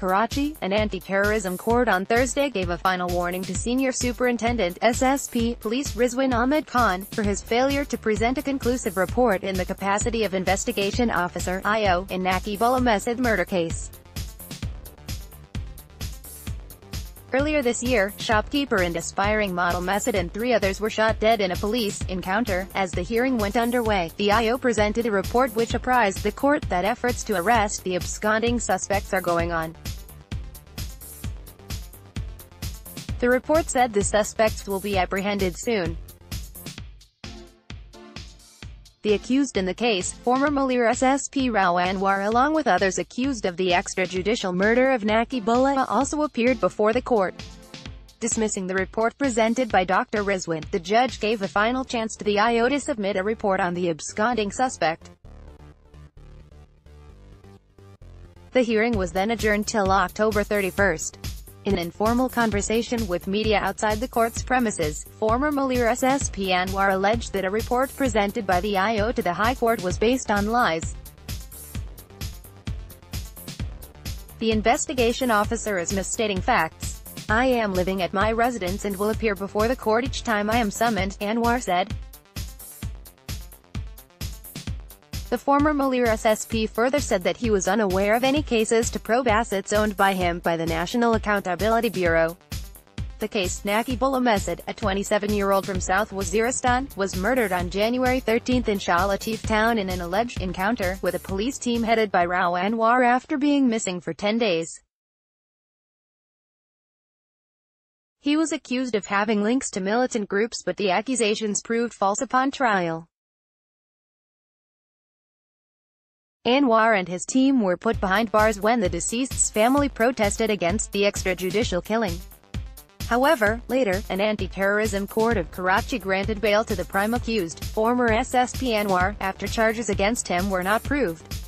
Karachi, an anti-terrorism court on Thursday gave a final warning to Senior Superintendent SSP Police Rizwan Ahmed Khan, for his failure to present a conclusive report in the capacity of Investigation Officer IO, in Naqeebullah Mehsud murder case. Earlier this year, shopkeeper and aspiring model Mehsud and three others were shot dead in a police encounter. As the hearing went underway, the IO presented a report which apprised the court that efforts to arrest the absconding suspects are going on. The report said the suspects will be apprehended soon. The accused in the case, former Malir SSP Rao Anwar along with others accused of the extrajudicial murder of Naqeebullah also appeared before the court. Dismissing the report presented by Dr. Rizwan, the judge gave a final chance to the IO to submit a report on the absconding suspect. The hearing was then adjourned till October 31st. In an informal conversation with media outside the court's premises, former Malir SSP Anwar alleged that a report presented by the IO to the High Court was based on lies. The investigation officer is misstating facts. I am living at my residence and will appear before the court each time I am summoned, Anwar said. The former Malir SSP further said that he was unaware of any cases to probe assets owned by him by the National Accountability Bureau. The case, Naqeebullah Mehsud, a 27-year-old from South Waziristan, was murdered on January 13 in Shah Latif town in an alleged encounter with a police team headed by Rao Anwar after being missing for 10 days. He was accused of having links to militant groups but the accusations proved false upon trial. Anwar and his team were put behind bars when the deceased's family protested against the extrajudicial killing. However, later, an anti-terrorism court of Karachi granted bail to the prime accused, former SSP Anwar, after charges against him were not proved.